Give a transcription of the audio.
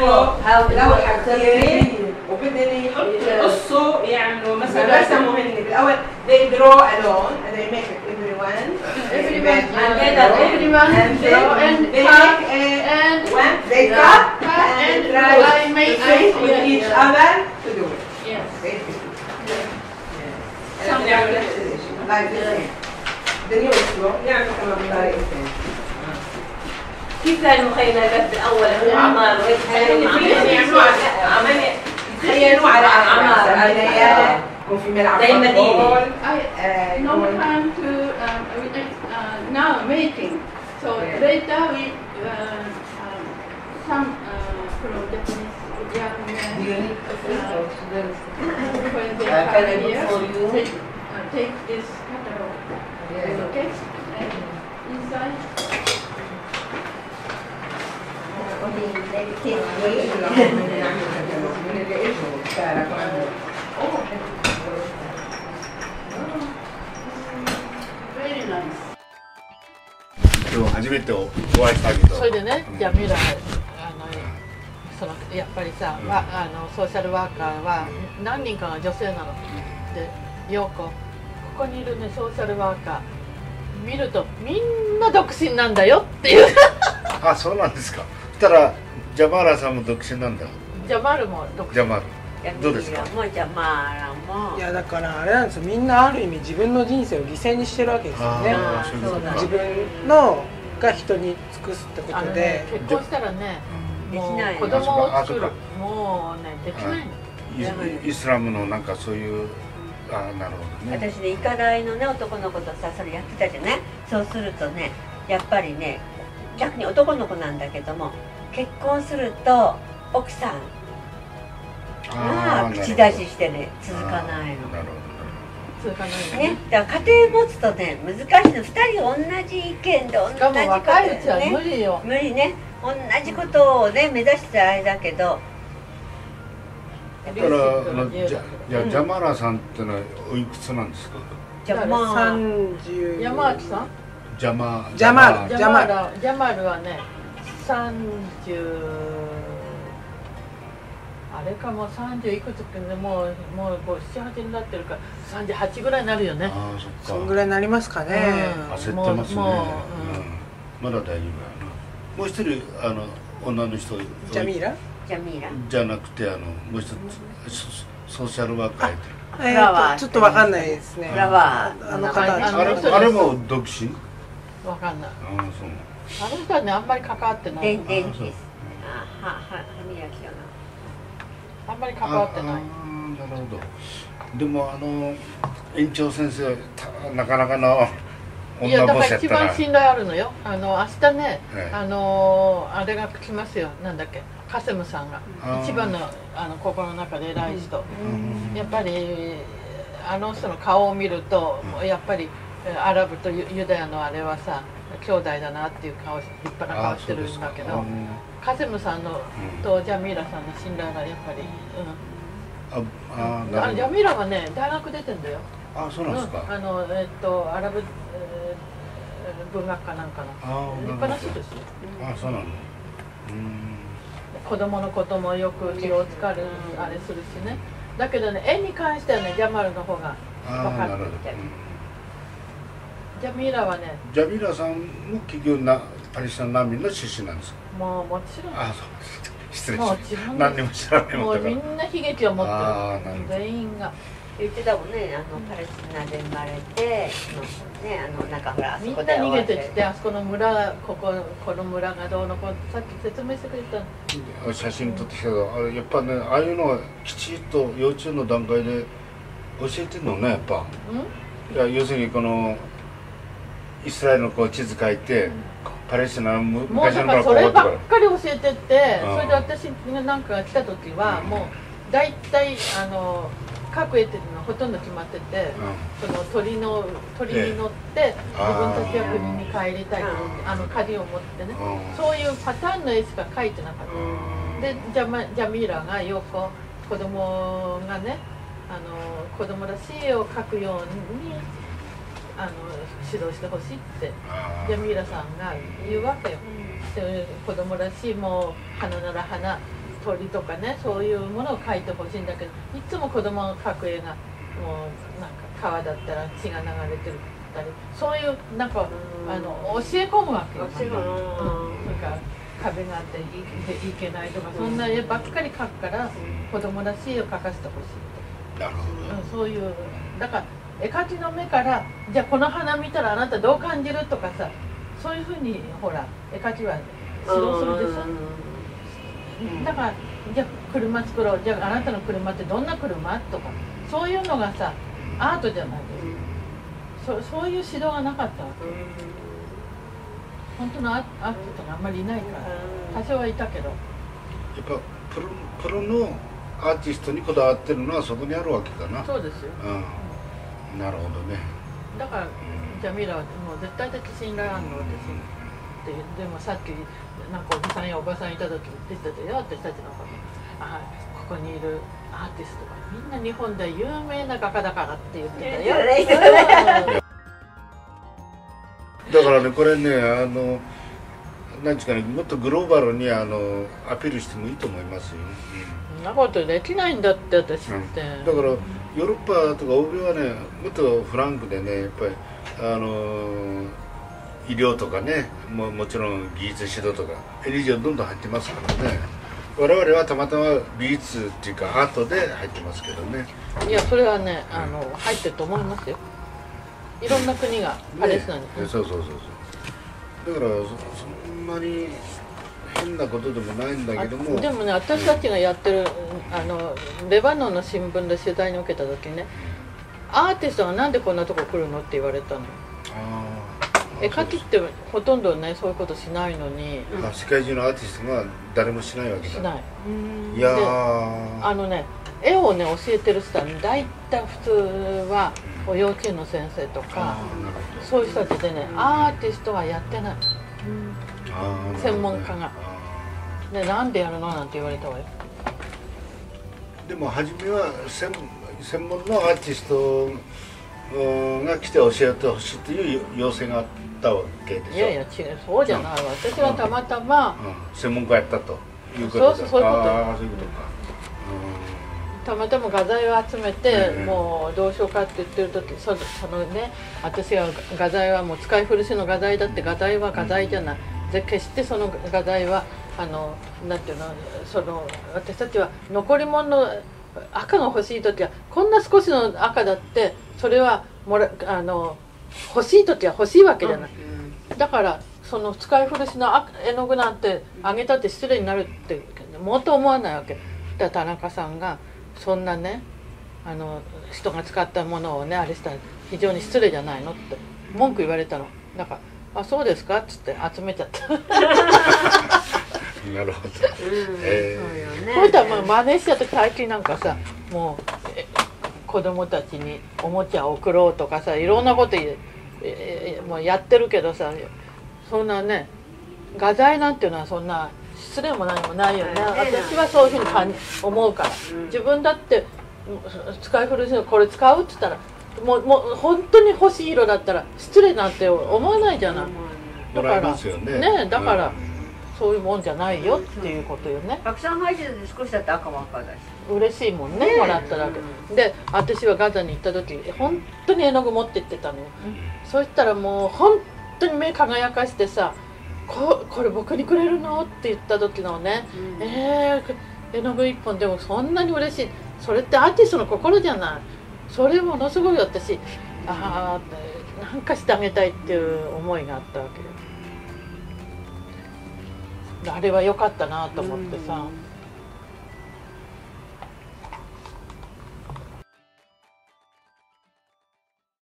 حلوة الأول حاجتين وبدنا يحط قصه يعملوا مثلا رسموا هن بالاول they draw alone and they make it everyone everyone and they everyone and they and they make and when they cut and try to make with each other to do it yes بدنا نعمل نفس الشيء بدنا نعمل كمان بطريقه كيف كان البث الأول هو عمار وهيك تخيلوا على عمار على يكون في ملعب زي المدينة Take this catalog. Yeah. Okay? And inside. 今日初めてお会いしたけどそれでね、じゃあミラーあのそのやっぱりさ、わあのソーシャルワーカーは何人かが女性なの。で、陽子、ここにいるねソーシャルワーカー見るとみんな独身なんだよっていう。あそうなんですかたらジャマーラさんも独身なんだ。ジャマールも独身。ジャマールどうですか？もうじゃまあも。いやだからあれなんですよ。みんなある意味自分の人生を犠牲にしてるわけですよね。自分のが人に尽くすってことで。ね、結婚したらね、もできないう子供を作る。もうねできないの。イイスラムのなんかそういうあなるほどね。私ね医科大のね男の子とさそれやってたじゃない？そうするとねやっぱりね逆に男の子なんだけども結婚すると奥さんが口出ししてね続かないの。続かないのね、だから家庭持つとね難しいの。2人同じ意見で同じしかも若いうちは無ね理よ。無理ね。同じことをね目指してあれだけど。だからじゃじゃあジャマーラさんってのはおいくつなんですか？じゃあ誰まあ。30山内さん？ジャマジャマールジャマルはね30あれかもう30いくつってねもうもう78になってるから38ぐらいになるよね。ああそっか。そんぐらいになりますかね、うん。焦ってますね。もうもう。うん。まだ大丈夫やな。もう一人あの女の人ジャミーラ？ジャミーラ。じゃなくてあのもう一つソソーシャルワーカーやってる。えーちょっとわかんないですね。フラワー。あのあ方あれも独身？わかんない。ああそうあの人はねあんまり関わってない。電電気ですあはは歯磨きかなあんまり関わってない。なるほど。でもあの園長先生たなかなかのいや女だから一番信頼あるのよ。あの明日ね、ええ。あのあれが来ますよ。なんだっけカセムさんが。一番のあの心の中で偉い人、うん。やっぱりあの人の顔を見ると、うん。やっぱりえアラブとユユダヤのあれはさ兄弟だなっていう顔立派な顔してるんだけどあカセムさんのうん。とジャミーラさんの信頼がやっぱり、ああうん、あジャなるほミーラはね大学出てんだよ、どあそうなんですか、うん、あのえっとアラブ、えー文学科なんかの。ああ立派な人ですよ。あそうなの。うん。子供のこともよく気を使うあれするしね。だけどね絵に関してはねジャマルの方があ分かってて。うんジャミーラはねジャミラさんも企業なパレスチナ難民の出身なんです。かもうもちろん。あそう。失礼しもましちろんた何にも知らないもんみんな悲劇を持ってあーなるほど。る全員が。言ってたもんね。あのパレスチナで生まれてねあのなんかほらあそみんな逃げてきてあそこの村こここの村がどうのこうのさっき説明してくれたの。写真撮ってきたけどあれやっぱねああいうのはきちっと幼稚園の段階で教えてんのねやっぱ。いや要するにこのイスラエルのこう地図書いて、パレスチナの昔のこだからそればっかり教えてってうん。それで私がなんか来た時はもう大体あの各エテルのほとんど決まっててその鳥の鳥に乗って自分たちは国に帰りたいとあの鍵を持ってね。うん。うんそういうパターンの絵しか描いてなかった。でジャマジャミーラがよく子供がねあの子供らしい絵を描くようにあの指導してほしいってあジャミーラさんが言うわけよ、で子供らしいもう花なら花鳥とかねそういうものを描いてほしいんだけどいつも子供が描く絵がもうなんか川だったら血が流れてるったりそういうなんかあの教え込むわけよ。なんか壁があっていいいけないとかそんな絵ばっかり描くから子供らしい絵を描かせてほしいなるほうんそういうだから絵描きの目からじゃあこの花見たらあなたどう感じるとかさそういうふうにほら絵描きは指導するでしょ？だからじゃあ車作ろう。じゃああなたの車ってどんな車？とかそういうのがさアートじゃないですか。そそういう指導がなかったわけ。本当のアアーティストがあんまりいないから多少はいたけど。どやっぱプロプロのアーティストにこだわってるのはそこにあるわけだな。そうですよ。うんなるほどね。だからじゃあミラはもう絶対的信頼あるの私ってでもさっきなんかおじさんやおばさんいた時言ってたよ私たちのことあここにいるアーティストがみんな日本で有名な画家だからって言ってたよだからねこれねあのなんちゅうかねもっとグローバルにあのアピールしてもいいと思いますよ、そんなことできないんだって私って、うん。だからヨーロッパとか欧米はねもっとフランクでねやっぱりあの医療とかねももちろん技術指導とかエリジョンどんどん入ってますからね。我々はたまたま美術っていうかアートで入ってますけどね。いやそれはねあの入ってると思いますよ。いろんな国がパレスチナに、ね。そうそうそうそう。だからそそんなに変なことでもないんだけども。あでもね私たちがやってる、あのレバノンの新聞で取材に受けた時ねアーティストがなんでこんなとこ来るのって言われたの絵描きってほとんどねそういうことしないのに。あ世界中のアーティストが誰もしないわけだ。しない。いやあのね絵をね教えてる人は大体普通はお幼稚園の先生とあかそういう人たちでねアーティストはやってない専門家が。あでなんでやるのなんて言われたわよ。ーでも初めは専専門のアーティストうんが来て教えてほしいという要請があったわけでしょ。いやいや違う。そうじゃない私はたまたまうん、専門家やったということだ。そうそうそういうこと。ああそういうことか。たまたま画材を集めて、うんもうどうしようかって言ってる時そそのね私は画材はもう使い古しの画材だって画材は画材じゃない、で決してその画材はあのなんていうのその私たちは残り物の赤が欲しい時はこんな少しの赤だってそれはもらあの欲しい時は欲しいわけじゃない、だからその使い古しの赤絵の具なんてあげたって失礼になるってもっと思わないわけ。だ田中さんがそんなねあの人が使ったものをねあれしたら非常に失礼じゃないのって文句言われたの。だから「あそうですか?」っつって集めちゃった。う んなるほど、えそうよね。こういったらまあ真似しちゃって最近なんかさもうえ子供たちにおもちゃを送ろうとかさいろんなことええもうやってるけどさそんなね画材なんていうのはそんな失礼も何もないよね。はい。私はそういうふうに感じ思うから。うん。自分だって使い古しのこれ使うって言ったらもうもう本当に欲しい色だったら失礼なんて思わないじゃない。ー、もらえますよね。ねだからうん。そういうもんじゃないよっていうことよね。たくさん入ってるで少しだって赤ばっかだし。嬉しいもんねもらっただけ。で私はガザに行った時本当に絵の具持って行ってたのよ、そしたらもう本当に目輝かしてさ「ここれ僕にくれるの?」って言った時のね、えー、絵の具一本でもそんなに嬉しい。それってアーティストの心じゃないそれものすごい私ああなんかしてあげたいっていう思いがあったわけあれは良かったなと思ってさ、うん